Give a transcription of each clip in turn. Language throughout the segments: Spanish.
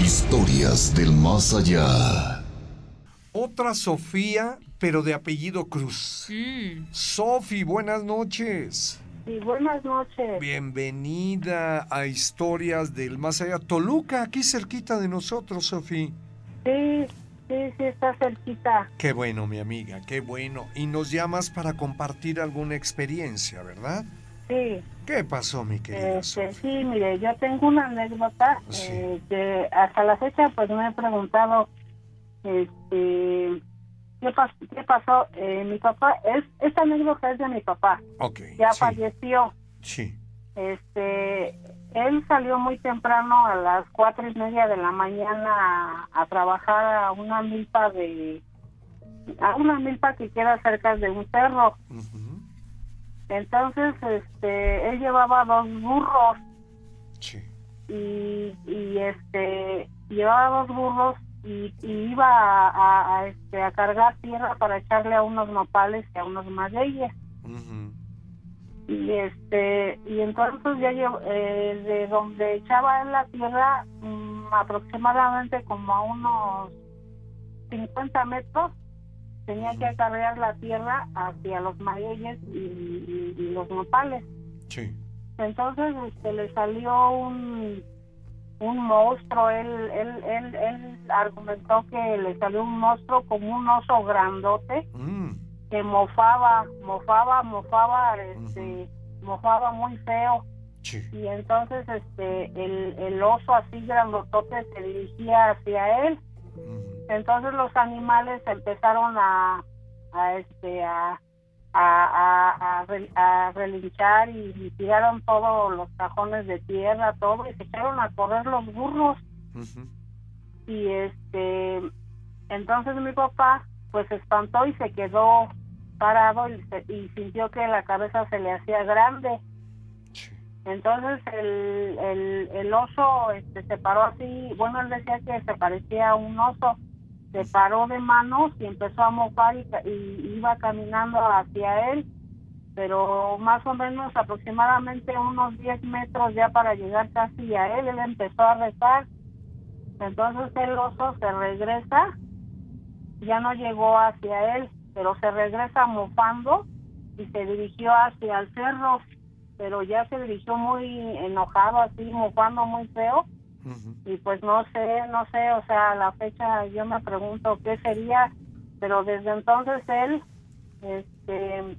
Historias del más allá. Otra Sofía, pero de apellido Cruz. Mm. Sofi, buenas noches. Sí, buenas noches. Bienvenida a Historias del Más Allá. Toluca, aquí cerquita de nosotros, Sofi. Sí, sí, sí, está cerquita. Qué bueno, mi amiga, qué bueno. Y nos llamas para compartir alguna experiencia, ¿verdad? Sí, ¿Qué pasó, mi querida este, sí, mire, yo tengo una anécdota Sí. eh, que hasta la fecha pues me he preguntado este, ¿qué, pas- qué pasó. Eh, mi papá, es, esta anécdota es de mi papá, Ok. ya sí, falleció. Sí. Este, él salió muy temprano a las cuatro y media de la mañana a, a trabajar a una milpa de, a una milpa que queda cerca de un cerro. Entonces, este, él llevaba dos burros Sí. y, y este, llevaba dos burros y, y iba a, a- a, este, a cargar tierra para echarle a unos nopales y a unos magueyes. Y este y entonces ya llevo- eh, de donde echaba él la tierra mm, aproximadamente como a unos 50 metros tenía que acarrear la tierra hacia los magueyes y, y- y los nopales Sí. entonces este le salió un un monstruo él él él él argumentó que le salió un monstruo como un oso grandote Mm. que mofaba, mofaba, mofaba, este, mofaba muy feo. Sí. Y entonces este el, el oso así grandotote se dirigía hacia él. Entonces los animales empezaron a, a este a a, a, a, re- a relinchar y, tiraron todos los cajones de tierra, todo, y se echaron a correr los burros. Y este entonces mi papá pues se espantó y se quedó parado y, se- y sintió que la cabeza se le hacía grande. Entonces el, el, el oso este, se paró así. Bueno él decía que se parecía a un oso se paró de manos y empezó a mofar y, y iba caminando hacia él pero más o menos aproximadamente unos 10 metros ya para llegar casi a él él empezó a rezar entonces el oso se regresa, ya no llegó hacia él, pero se regresa mofando y se dirigió hacia el cerro, pero ya se dirigió muy enojado, así mofando muy feo. Y pues no sé, no sé, o sea, a la fecha yo me pregunto qué sería, pero desde entonces él este,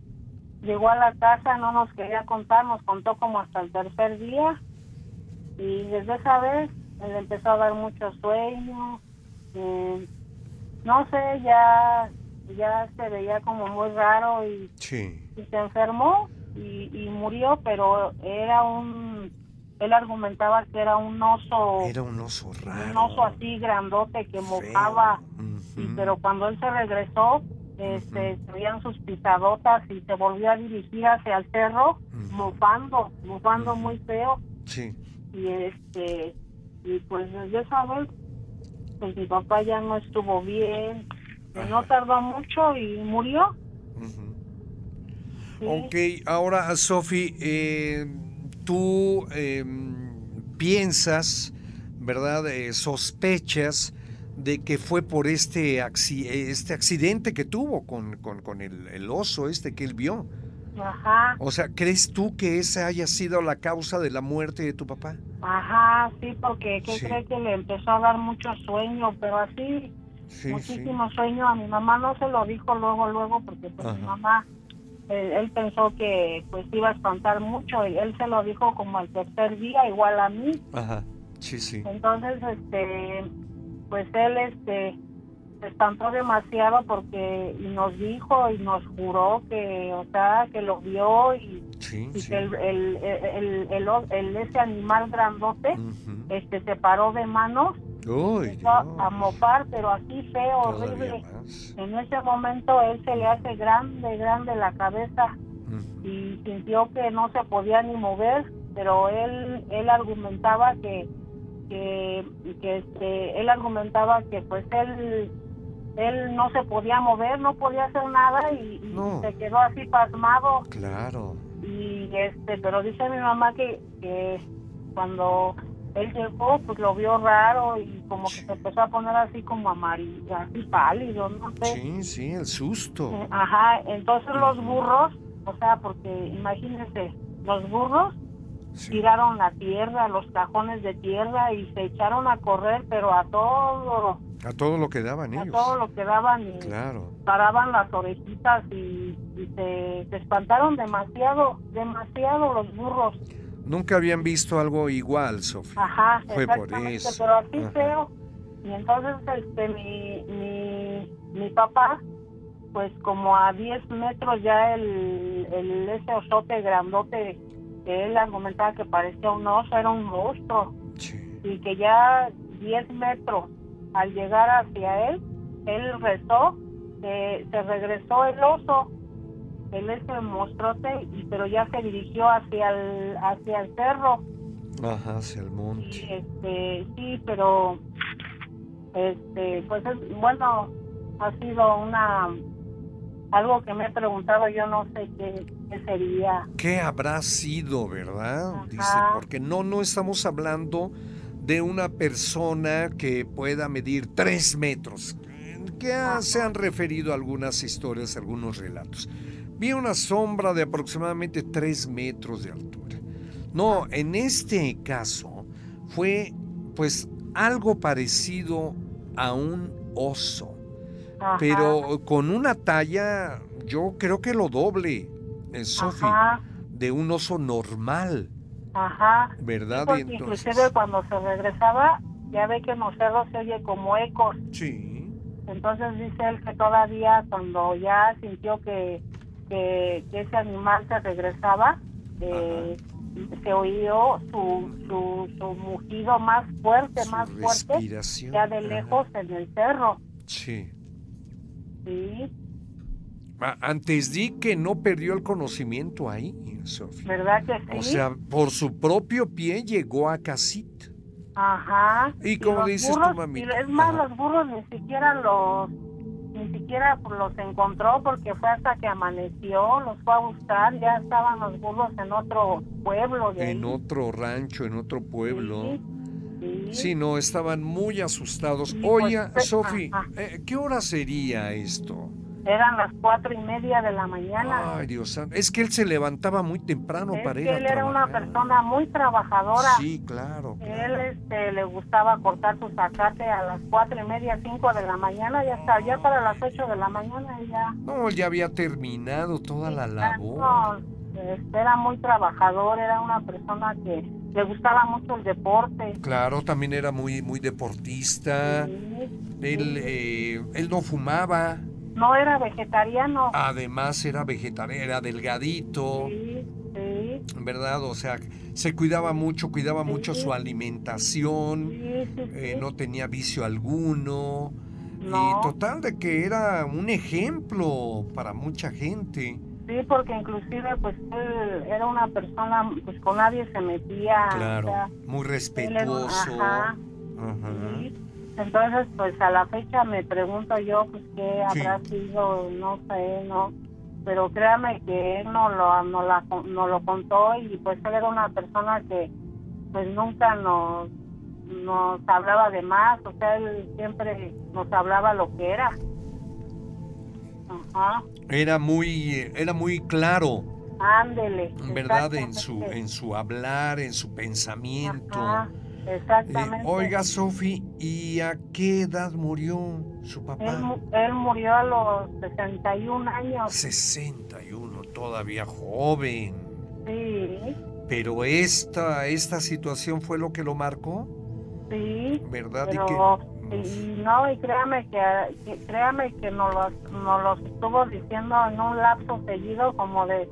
llegó a la casa, no nos quería contar, nos contó como hasta el tercer día y desde esa vez él empezó a dar mucho sueño, eh, no sé, ya ya se veía como muy raro y, Sí. y se enfermó y, y murió, pero era un, él argumentaba que era un oso, Era un oso raro. un oso así grandote que mojaba, y, pero cuando él se regresó, este, se veían sus pisadotas y se volvió a dirigir hacia el cerro, Ujú. mofando, mofando muy feo. Sí. y este y pues desde esa vez pues mi papá ya no estuvo bien. No tardó mucho y murió. Sí. Ok, ahora Sofi, eh, tú eh, piensas, ¿verdad? Eh, sospechas de que fue por este, este accidente que tuvo con, con- con el, el oso este que él vio. ajá O sea, ¿crees tú que esa haya sido la causa de la muerte de tu papá? ajá sí porque qué Sí. cree que le empezó a dar mucho sueño pero así Sí, muchísimo sueño a mi mamá no se lo dijo luego luego porque pues mi mamá él, él pensó que pues iba a espantar mucho y él se lo dijo como al tercer día igual a mí Ajá. Sí, sí. Entonces, este, pues él, este, se espantó demasiado porque y nos dijo y nos juró que, o sea, que lo vio y, Sí, y sí. que el, el, el, el, ese animal grandote, este, se paró de manos, Uy, empezó a- mofar, pero así feo, horrible. En ese momento él se le hace grande, grande la cabeza y sintió que no se podía ni mover, pero él él argumentaba que que, que este, él argumentaba que pues él él no se podía mover, no podía hacer nada y, y No. se quedó así pasmado Claro. y este pero dice mi mamá que, que cuando él llegó, pues lo vio raro y como que se empezó a poner así como amarillo, así pálido, no sé. Sí, sí, el susto. Eh, Ajá, entonces los burros, o sea, porque imagínense, los burros Sí. tiraron la tierra, los cajones de tierra y se echaron a correr, pero a todo, A todo lo que daban a ellos. todo lo que daban y Claro. paraban las orejitas y, y se, se espantaron demasiado, demasiado los burros. Nunca habían visto algo igual, Sofía. Ajá, Fue por eso. pero así Ajá. feo. Y entonces este mi, mi, mi papá, pues como a 10 metros ya el, el ese osote grandote que él argumentaba que parecía un oso, era un monstruo. Sí. Y que ya 10 metros al llegar hacia él, él rezó, que se regresó el oso, el ese monstruote, y, pero ya se dirigió hacia el, hacia el cerro. Ajá, hacia el Y, monte. este, sí, pero este, pues es, bueno, ha sido una algo que me he preguntado, yo no sé qué, qué sería. ¿Qué habrá sido, verdad? Ajá. Dice, porque no, no estamos hablando de una persona que pueda medir tres metros, que se han referido a algunas historias, algunos relatos. Vi una sombra de aproximadamente tres metros de altura. No, en este caso fue pues algo parecido a un oso, Ajá, pero con una talla, yo creo que lo doble, eh, Sofi, de un oso normal, ajá. ¿verdad? Entonces- inclusive cuando se regresaba, ya ve que en los cerros se oye como ecos. Sí, Entonces dice él que todavía cuando ya sintió que, que, que ese animal se regresaba, eh, se oyó su, su, su mugido más fuerte, su más fuerte, ya de ajá, lejos en el cerro. Sí. Sí, A- Antes di que no perdió el conocimiento ahí, Sofía. ¿verdad que sí? O sea, por su propio pie llegó a Casit. Ajá. ¿Y los dices burros, mamita? y es más, Ajá. los burros ni siquiera los ni siquiera los encontró porque fue hasta que amaneció, los fue a buscar, ya estaban los burros en otro pueblo de En ahí. otro rancho, en otro pueblo. Sí, sí. Sí, no, estaban muy asustados. Sí, Oye, pues, Sofi, eh, ¿qué hora sería esto? Eran las cuatro y media de la mañana. Ay, Dios santo. Es que él se levantaba muy temprano es para ir que a él era una persona muy trabajadora. Sí, claro. Él claro. este, le gustaba cortar su zacate a las cuatro y media, cinco de la mañana, ya está, ya para las ocho de la mañana y ya. No, él ya había terminado toda la labor. No, este, era muy trabajador, era una persona que le gustaba mucho el deporte. Claro, también era muy, muy deportista. Sí, Él, sí. eh, él no fumaba. No era vegetariano. Además era vegetariano, era delgadito, Sí, sí, ¿verdad? O sea, se cuidaba mucho, cuidaba Sí. mucho su alimentación. sí, sí, eh, no tenía vicio alguno. No. Y total de que era un ejemplo para mucha gente. Sí, porque inclusive pues él era una persona, pues con nadie se metía. o Claro, sea, muy era respetuoso. ajá, Ajá. Entonces, pues a la fecha me pregunto yo, pues qué Sí. habrá sido, no sé, no. Pero créame que él no lo, no la, no lo contó y pues él era una persona que pues nunca nos, nos hablaba de más, o sea, él siempre nos hablaba lo que era. Ajá, Era muy, era muy claro, ándele. ¿verdad? En su, en su hablar, en su pensamiento. Ajá, Eh, exactamente. oiga, Sofi, ¿y a qué edad murió su Él, papá? mu- él murió a los 61 años. 61, todavía joven. Sí, Pero esta, esta situación fue lo que lo marcó, sí. ¿verdad? Pero, y que, y no, y créame que, que- créame que nos los, nos los estuvo diciendo en un lapso seguido como de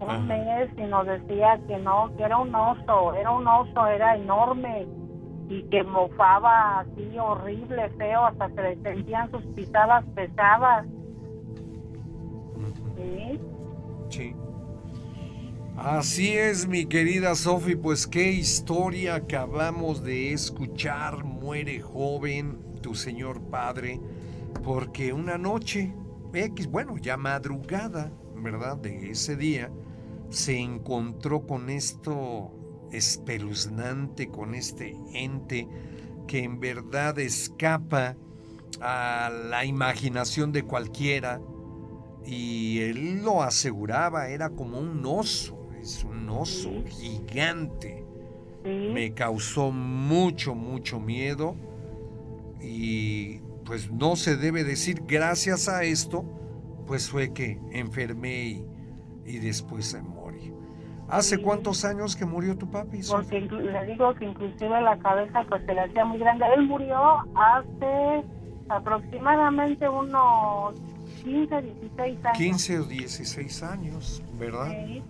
un mes y nos decía que no, que era un oso, era un oso, era enorme y que mofaba así horrible, feo, hasta se le sentían sus pisadas pesadas. Sí, Sí. Así es, mi querida Sofi, pues qué historia acabamos de escuchar. Muere joven tu señor padre, porque una noche, X, bueno, ya madrugada, ¿verdad? De ese día, se encontró con esto espeluznante con este ente que en verdad escapa a la imaginación de cualquiera y él lo aseguraba, era como un oso, es un oso gigante. Me causó mucho, mucho miedo y pues no se debe decir gracias a esto, pues fue que enfermé y, después se. ¿Hace cuántos años que murió tu papi? Porque le digo que inclusive la cabeza pues se le hacía muy grande. Él murió hace aproximadamente unos 15, 16 años. 15 o 16 años, ¿verdad? Sí.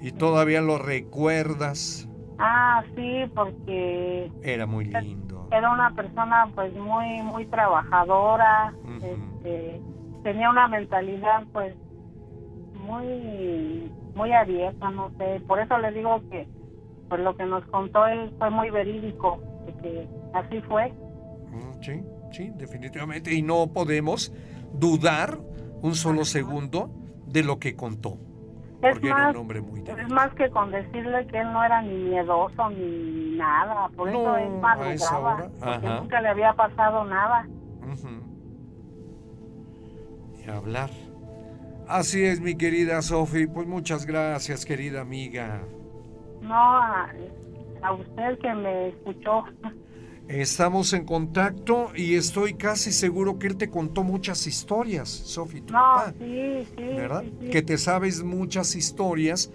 ¿Y todavía lo recuerdas? Ah, sí, porque... Era muy lindo era una persona pues muy muy trabajadora este, tenía una mentalidad pues muy muy abierta no sé por eso le digo que pues lo que nos contó él fue muy verídico que así fue. Mm, sí sí definitivamente. Y no podemos dudar un solo segundo de lo que contó es más, es más que con decirle que él no era ni miedoso ni nada, por eso él madrugaba, porque nunca le había pasado nada. Y hablar. Así es, mi querida Sofi, pues muchas gracias, querida amiga. No, a, a usted que me escuchó. Estamos en contacto y estoy casi seguro que él te contó muchas historias, Sofi. No, sí, sí, ¿Verdad? Que te sabes muchas historias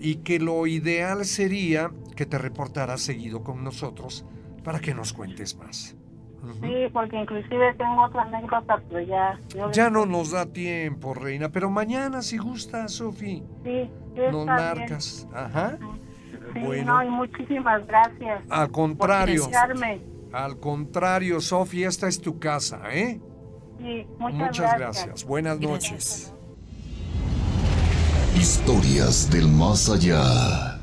y que lo ideal sería que te reportaras seguido con nosotros para que nos cuentes más. Sí, porque inclusive tengo otra anécdota, pero ya... Ya no nos da tiempo, reina, pero mañana si gusta, Sofi. Sí, Nos marcas. Ajá. Sí, bueno. no, y muchísimas gracias. Al contrario. Al contrario, Sofía, esta es tu casa, ¿eh? Sí, muchas, gracias. Buenas noches. Historias del más allá.